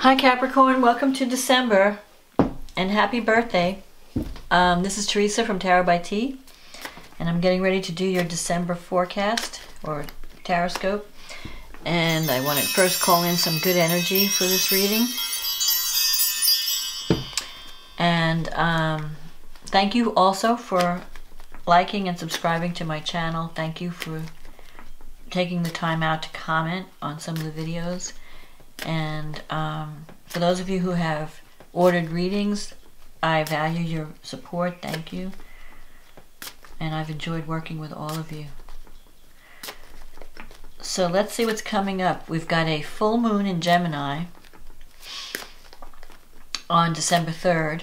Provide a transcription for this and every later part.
Hi Capricorn, welcome to December and happy birthday. Um, this is Teresa from Tarot by T and I'm getting ready to do your December forecast or TarotScope and I want to first call in some good energy for this reading. And um, thank you also for liking and subscribing to my channel. Thank you for taking the time out to comment on some of the videos. And um, for those of you who have ordered readings, I value your support. Thank you. And I've enjoyed working with all of you. So let's see what's coming up. We've got a full moon in Gemini on December 3rd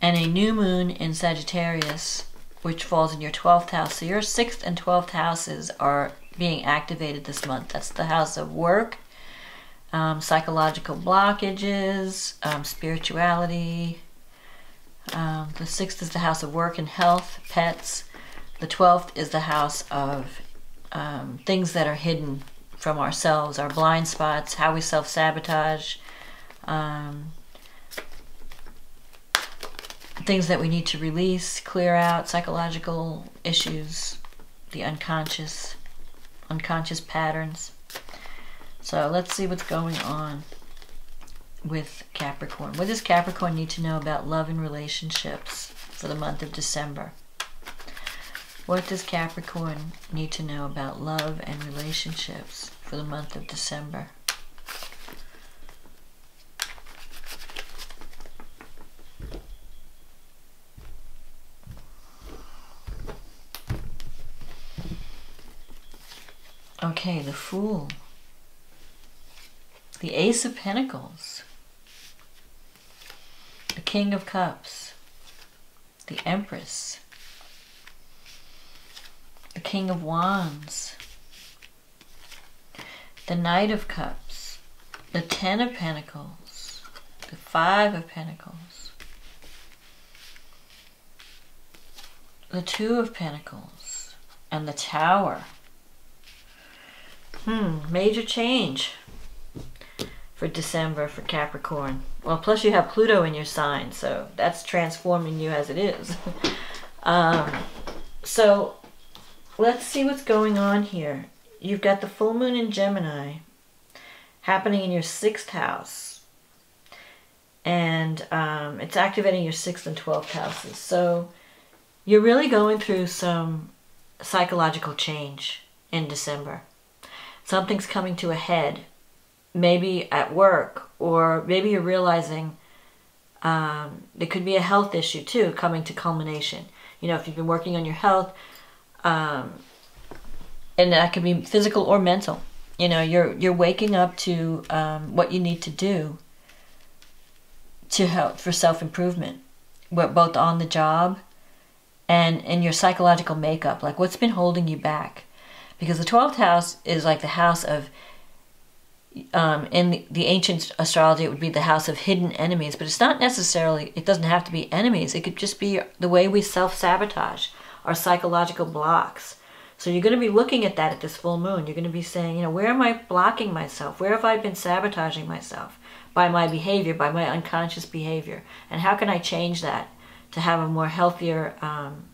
and a new moon in Sagittarius which falls in your 12th house. So your 6th and 12th houses are being activated this month. That's the house of work, um, psychological blockages, um, spirituality. Um, the sixth is the house of work and health, pets. The 12th is the house of um, things that are hidden from ourselves, our blind spots, how we self sabotage, um, things that we need to release, clear out, psychological issues, the unconscious unconscious patterns. So let's see what's going on with Capricorn. What does Capricorn need to know about love and relationships for the month of December? What does Capricorn need to know about love and relationships for the month of December? Okay, the Fool. The Ace of Pentacles. The King of Cups. The Empress. The King of Wands. The Knight of Cups. The Ten of Pentacles. The Five of Pentacles. The Two of Pentacles. And the Tower. Hmm, major change for December for Capricorn. Well, plus you have Pluto in your sign, so that's transforming you as it is. um, so let's see what's going on here. You've got the full moon in Gemini happening in your sixth house. And um, it's activating your sixth and 12th houses. So you're really going through some psychological change in December something's coming to a head, maybe at work, or maybe you're realizing um, there could be a health issue too coming to culmination. You know, if you've been working on your health, um, and that could be physical or mental. You know, you're you're waking up to um, what you need to do to help for self improvement, both on the job and in your psychological makeup. Like, what's been holding you back? because the 12th house is like the house of um, in the, ancient astrology it would be the house of hidden enemies but it's not necessarily it doesn't have to be enemies. It could just be the way we self-sabotage our psychological blocks. So you're going to be looking at that at this full moon. You're going to be saying you know where am i blocking myself? Where have i been sabotaging myself by my behavior by my unconscious behavior? And how can i change that to have a more healthier um,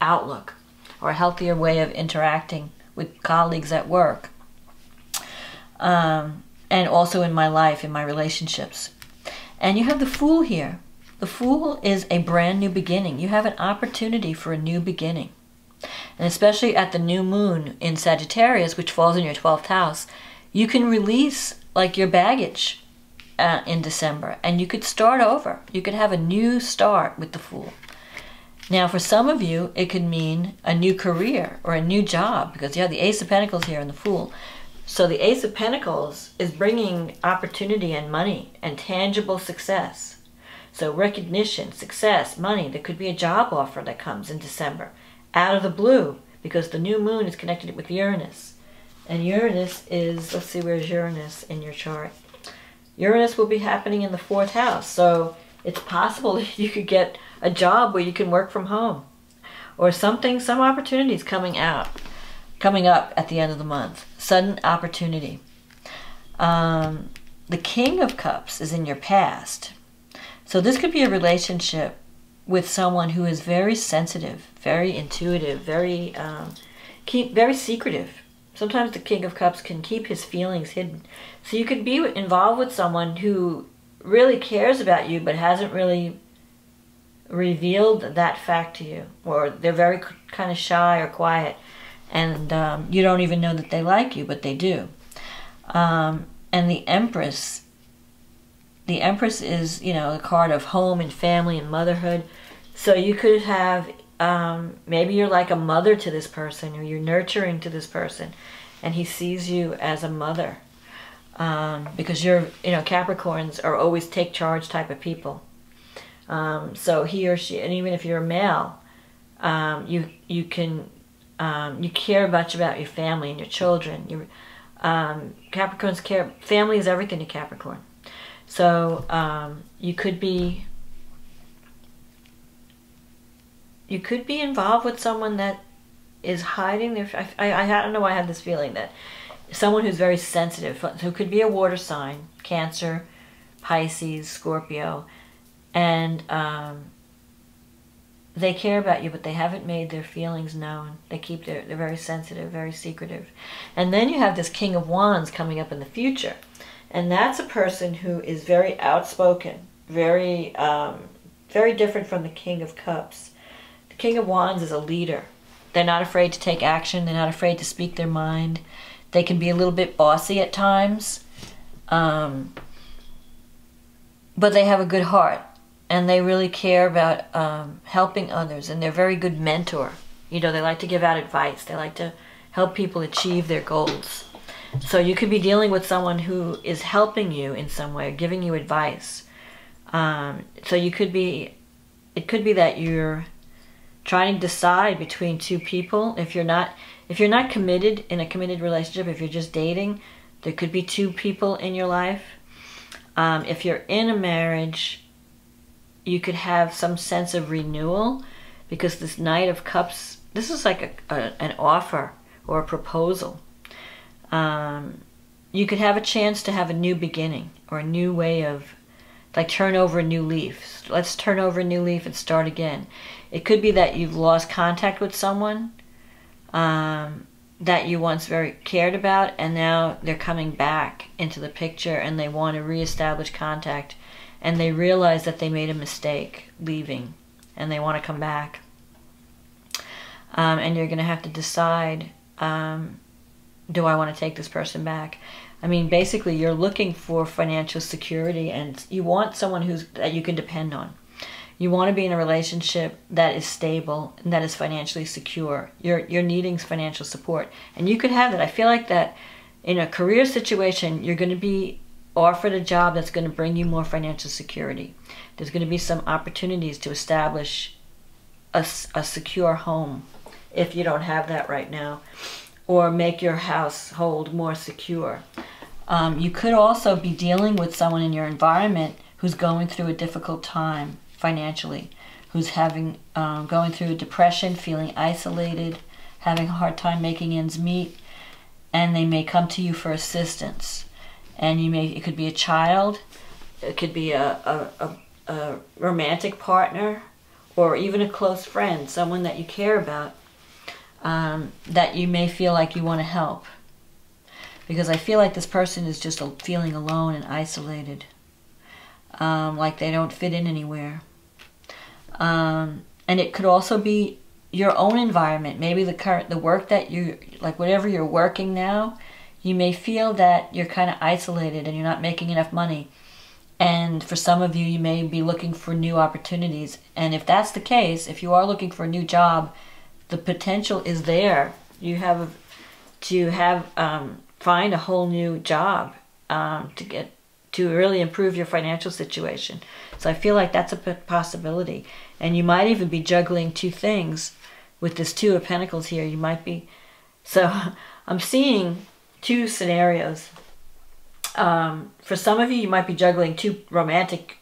outlook or a healthier way of interacting with colleagues at work, um, and also in my life, in my relationships. And you have the Fool here. The Fool is a brand new beginning. You have an opportunity for a new beginning. And especially at the new moon in Sagittarius, which falls in your 12th house, you can release like your baggage uh, in December and you could start over. You could have a new start with the Fool. Now, for some of you, it could mean a new career or a new job because you have the Ace of Pentacles here and the Fool. So the Ace of Pentacles is bringing opportunity and money and tangible success. So recognition, success, money. There could be a job offer that comes in December out of the blue because the new moon is connected with Uranus. And Uranus is, let's see, where's Uranus in your chart? Uranus will be happening in the fourth house. So it's possible that you could get a job where you can work from home or something, some opportunities coming out, coming up at the end of the month. Sudden opportunity. Um, the King of Cups is in your past. So this could be a relationship with someone who is very sensitive, very intuitive, very um, keep very secretive. Sometimes the King of Cups can keep his feelings hidden. So you could be involved with someone who really cares about you but hasn't really revealed that fact to you, or they're very kind of shy or quiet, and um, you don't even know that they like you, but they do. Um, and the Empress, the Empress is you know a card of home and family and motherhood. So you could have um, maybe you're like a mother to this person, or you're nurturing to this person, and he sees you as a mother. Um, because you're, you know, Capricorns are always take charge type of people. Um, so he or she, and even if you're a male, um, you you can um, you care much about your family and your children. You um, Capricorns care. Family is everything to Capricorn. So um, you could be you could be involved with someone that is hiding their. I, I, I don't know why I have this feeling that someone who's very sensitive, who could be a water sign, Cancer, Pisces, Scorpio and um, they care about you, but they haven't made their feelings known. They keep their, they're very sensitive, very secretive. And then you have this King of Wands coming up in the future. And that's a person who is very outspoken, very, um, very different from the King of Cups. The King of Wands is a leader. They're not afraid to take action. They're not afraid to speak their mind. They can be a little bit bossy at times. Um, but they have a good heart and they really care about um, helping others and they're very good mentor. You know they like to give out advice. They like to help people achieve their goals. So you could be dealing with someone who is helping you in some way giving you advice. Um, so you could be it could be that you're trying to decide between two people. If you're not if you're not committed in a committed relationship if you're just dating there could be two people in your life. Um, if you're in a marriage you could have some sense of renewal because this Knight of Cups, this is like a, a an offer or a proposal. Um, you could have a chance to have a new beginning or a new way of, like, turn over a new leaf. Let's turn over a new leaf and start again. It could be that you've lost contact with someone um, that you once very cared about, and now they're coming back into the picture and they want to reestablish contact and they realize that they made a mistake leaving and they want to come back. Um, and you're going to have to decide um, do I want to take this person back? I mean, basically, you're looking for financial security and you want someone who's that you can depend on. You want to be in a relationship that is stable and that is financially secure. You're, you're needing financial support. And you could have that. I feel like that in a career situation, you're going to be offered a job that's going to bring you more financial security. There's going to be some opportunities to establish a, a secure home if you don't have that right now, or make your household more secure. Um, you could also be dealing with someone in your environment who's going through a difficult time financially, who's having um, going through a depression, feeling isolated, having a hard time making ends meet, and they may come to you for assistance and you may it could be a child, it could be a, a, a, a romantic partner, or even a close friend, someone that you care about, um, that you may feel like you want to help. Because I feel like this person is just feeling alone and isolated, um, like they don't fit in anywhere. Um, and it could also be your own environment, maybe the current the work that you like, whatever you're working now you may feel that you're kind of isolated and you're not making enough money. And for some of you, you may be looking for new opportunities. And if that's the case, if you are looking for a new job, the potential is there. You have to have um, find a whole new job um, to get to really improve your financial situation. So I feel like that's a possibility. And you might even be juggling two things with this two of pentacles here. You might be so I'm seeing two scenarios. Um, for some of you, you might be juggling two romantic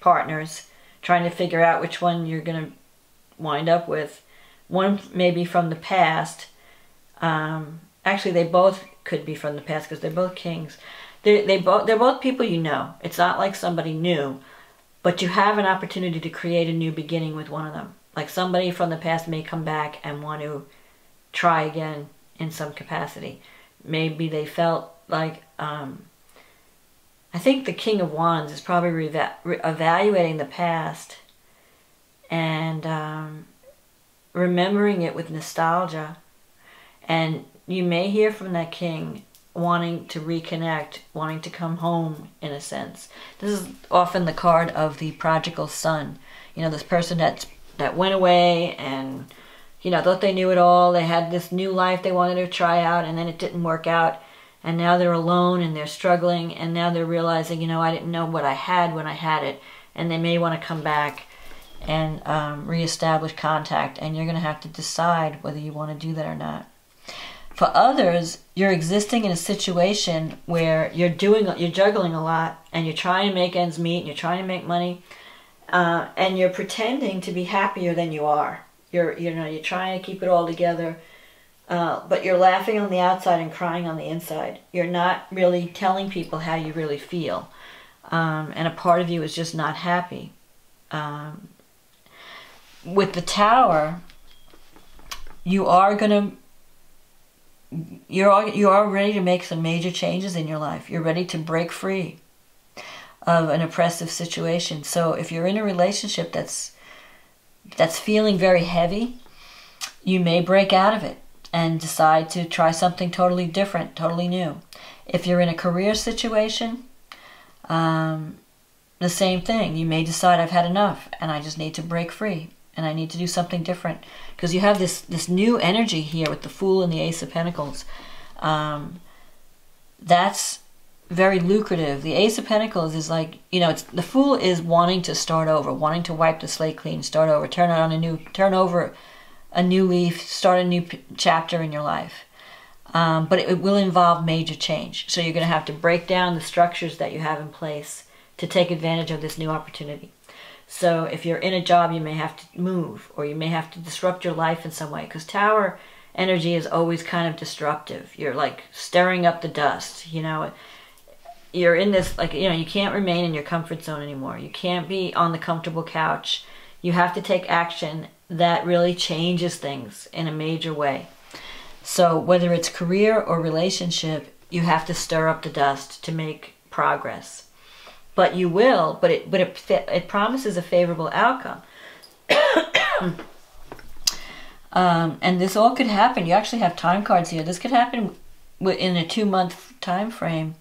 partners, trying to figure out which one you're going to wind up with. One maybe from the past. Um, actually, they both could be from the past because they're both kings. they they both they're both people you know. It's not like somebody new, but you have an opportunity to create a new beginning with one of them. Like somebody from the past may come back and want to try again in some capacity. Maybe they felt like um, I think the King of Wands is probably re- re- evaluating the past and um, remembering it with nostalgia. And you may hear from that king wanting to reconnect, wanting to come home in a sense. This is often the card of the prodigal son. You know, this person that that went away and you know thought they knew it all. They had this new life they wanted to try out, and then it didn't work out. And now they're alone and they're struggling, and now they're realizing, you know, I didn't know what I had when I had it, and they may want to come back and um, reestablish contact, and you're going to have to decide whether you want to do that or not. For others, you're existing in a situation where you're doing, you're juggling a lot, and you're trying to make ends meet, and you're trying to make money, uh, and you're pretending to be happier than you are. You're, you know, you're trying to keep it all together, uh, but you're laughing on the outside and crying on the inside. You're not really telling people how you really feel, um, and a part of you is just not happy. Um, with the tower, you are going to you're you are ready to make some major changes in your life. You're ready to break free of an oppressive situation. So if you're in a relationship that's that's feeling very heavy, you may break out of it and decide to try something totally different, totally new. If you're in a career situation, um, the same thing. You may decide I've had enough and I just need to break free and I need to do something different because you have this this new energy here with the Fool and the Ace of Pentacles. Um, that's very lucrative. The Ace of Pentacles is like you know, it's the Fool is wanting to start over, wanting to wipe the slate clean, start over, turn on a new, turn over a new leaf, start a new chapter in your life. Um, but it, it will involve major change. So you're going to have to break down the structures that you have in place to take advantage of this new opportunity. So if you're in a job, you may have to move or you may have to disrupt your life in some way because tower energy is always kind of disruptive. You're like stirring up the dust, you know. You're in this, like, you know, you can't remain in your comfort zone anymore. You can't be on the comfortable couch. You have to take action that really changes things in a major way. So whether it's career or relationship, you have to stir up the dust to make progress but you will. But it but it it promises a favorable outcome. um, and this all could happen. You actually have time cards here. This could happen in a two month time frame.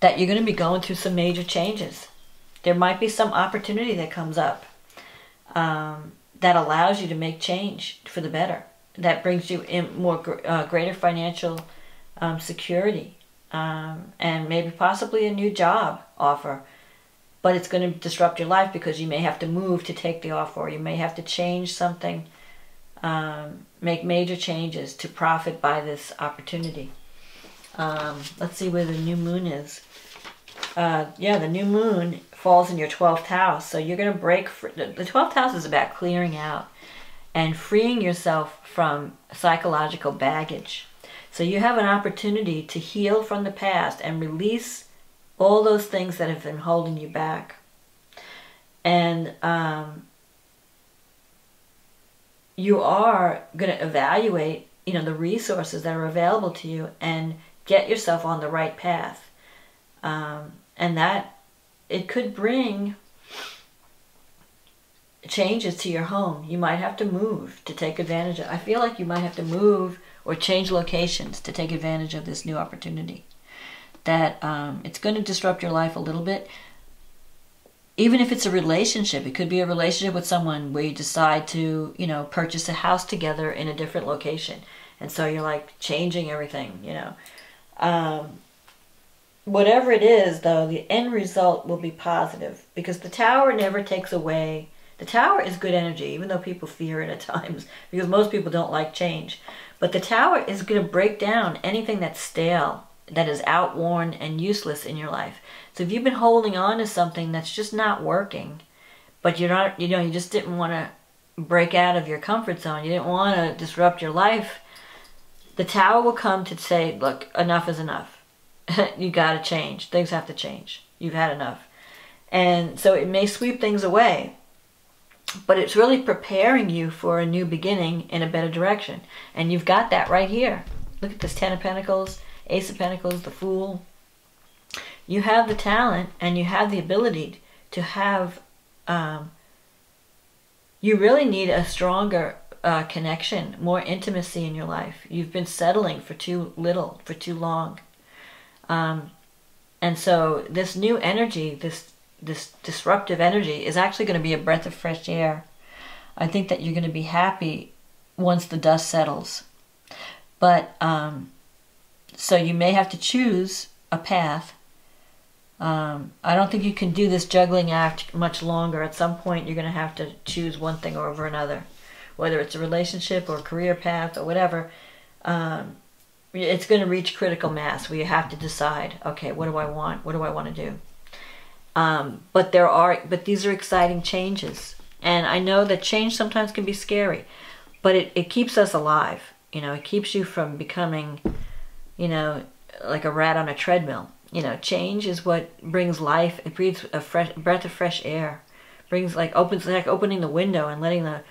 That you're going to be going through some major changes. There might be some opportunity that comes up um, that allows you to make change for the better. That brings you in more uh, greater financial um, security um, and maybe possibly a new job offer but it's going to disrupt your life because you may have to move to take the offer or you may have to change something um, make major changes to profit by this opportunity um, let's see where the new moon is uh, yeah the new moon falls in your 12th house so you're going to break the 12th house is about clearing out and freeing yourself from psychological baggage so you have an opportunity to heal from the past and release all those things that have been holding you back. And um, you are going to evaluate, you know, the resources that are available to you and get yourself on the right path. Um, and that it could bring changes to your home. You might have to move to take advantage of. I feel like you might have to move or change locations to take advantage of this new opportunity that um, it's going to disrupt your life a little bit. Even if it's a relationship, it could be a relationship with someone where you decide to, you know, purchase a house together in a different location. And so you're like changing everything, you know. Um, whatever it is, though, the end result will be positive because the tower never takes away. The tower is good energy, even though people fear it at times because most people don't like change. But the tower is going to break down anything that's stale that is outworn and useless in your life. So if you've been holding on to something that's just not working, but you're not, you know, you just didn't want to break out of your comfort zone, you didn't want to disrupt your life, the tower will come to say, look, enough is enough. you got to change. Things have to change. You've had enough. And so it may sweep things away, but it's really preparing you for a new beginning in a better direction. And you've got that right here. Look at this Ten of Pentacles, Ace of Pentacles, the Fool. You have the talent and you have the ability to have, um, you really need a stronger uh, connection, more intimacy in your life. You've been settling for too little, for too long. Um, and so this new energy, this this disruptive energy is actually going to be a breath of fresh air. I think that you're going to be happy once the dust settles. But um, so you may have to choose a path. Um, I don't think you can do this juggling act much longer. At some point, you're going to have to choose one thing over another, whether it's a relationship or a career path or whatever. Um, it's going to reach critical mass you have to decide, okay, what do I want? What do I want to do? Um, but there are, but these are exciting changes, and I know that change sometimes can be scary, but it, it keeps us alive. You know, it keeps you from becoming, you know, like a rat on a treadmill. You know, change is what brings life. It breathes a fresh breath of fresh air, brings like opens like opening the window and letting the,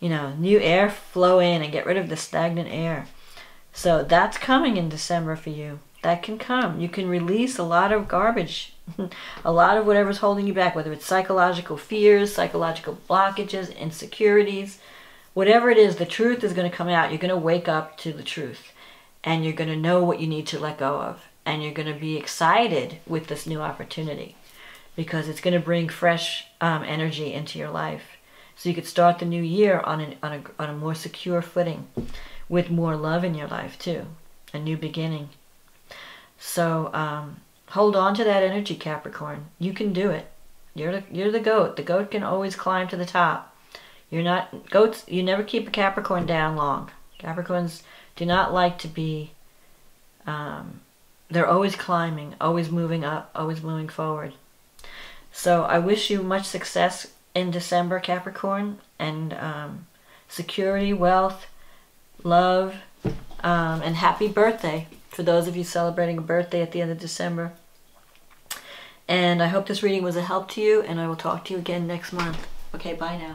you know, new air flow in and get rid of the stagnant air. So that's coming in December for you. That can come. You can release a lot of garbage a lot of whatever's holding you back, whether it's psychological fears, psychological blockages, insecurities, whatever it is, the truth is going to come out. You're going to wake up to the truth and you're going to know what you need to let go of. And you're going to be excited with this new opportunity because it's going to bring fresh um, energy into your life. So you could start the new year on, an, on, a, on a more secure footing with more love in your life too. A new beginning. So, um, Hold on to that energy, Capricorn. You can do it. You're the, you're the goat. The goat can always climb to the top. You're not goats. You never keep a Capricorn down long. Capricorns do not like to be. Um, they're always climbing, always moving up, always moving forward. So I wish you much success in December, Capricorn, and um, security, wealth, love, um, and happy birthday for those of you celebrating a birthday at the end of December. And I hope this reading was a help to you, and I will talk to you again next month. Okay, bye now.